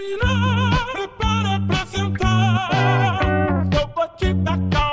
Mina, prepara pra sentar. Eu vou te dar calma.